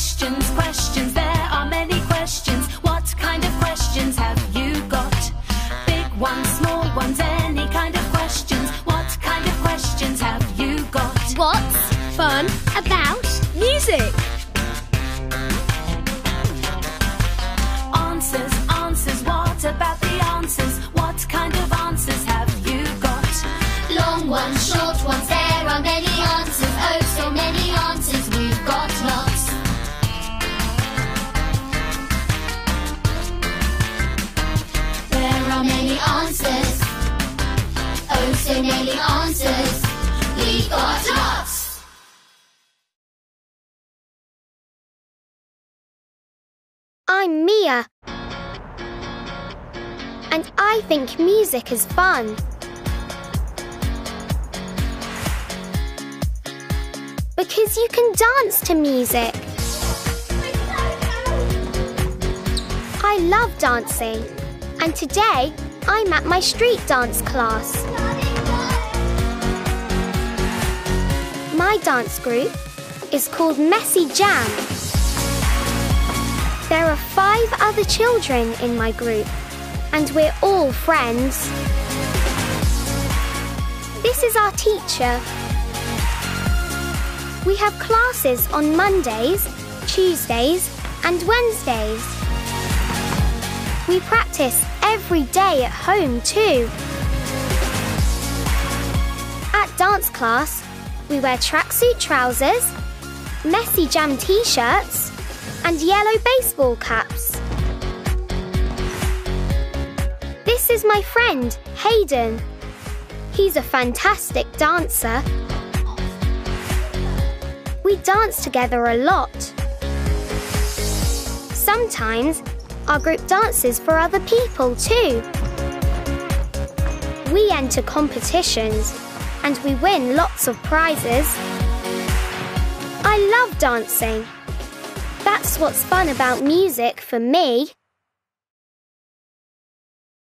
questions, questions. There are many questions. What kind of questions have you got? Big ones, small ones, any kind of questions. What kind of questions have you got? What's fun about music? Answers. We've got lots. I'm Mia. And I think music is fun. Because you can dance to music. I love dancing. And today I'm at my street dance class. My dance group is called Messy Jam. There are five other children in my group, and we're all friends. This is our teacher. We have classes on Mondays, Tuesdays, and Wednesdays. We practice every day at home too. At dance class, we wear tracksuit trousers, messy jam t shirts, and yellow baseball caps. This is my friend, Hayden. He's a fantastic dancer. We dance together a lot. Sometimes our group dances for other people too. We enter competitions and we win lots of prizes. I love dancing. That's what's fun about music for me.